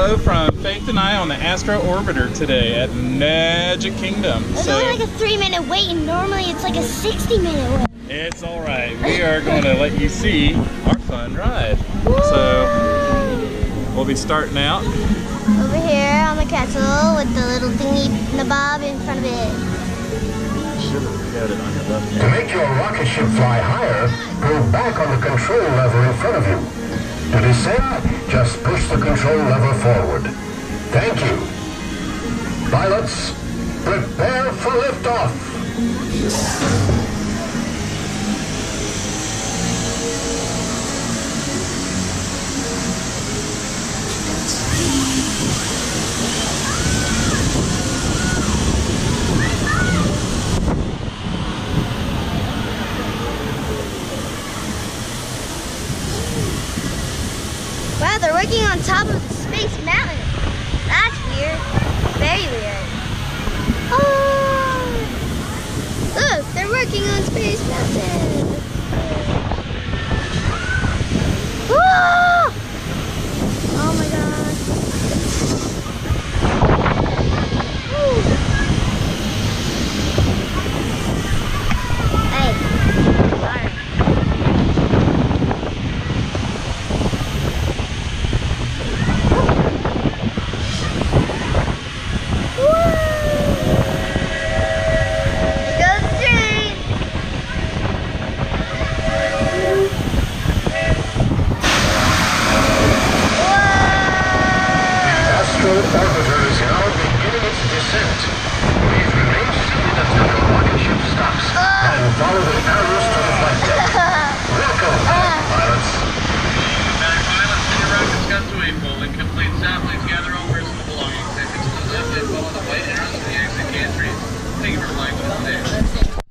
hello from Faith and I on the Astro Orbiter today at Magic Kingdom. It's So only like a three minute wait, and normally it's like a 60 minute wait. it's all right. We are going to let you see our fun ride. So we'll be starting out. Over here on the castle with the little thingy nabob in front of it. Should have had it on your left To make your rocket ship fly higher, go back on the control lever in front of you. To descend, just push the control lever forward. Thank you. Pilots, prepare for liftoff. Working on top of the Space Mountain. That's weird. Very weird. Oh! Look, they're working on Space Mountain. Oh! Oh my god. Woo. Hey. Sorry. Here goes the train. Astro Orbiter is now beginning its descent. Please remain seated until your rocket ship stops and follow the arrows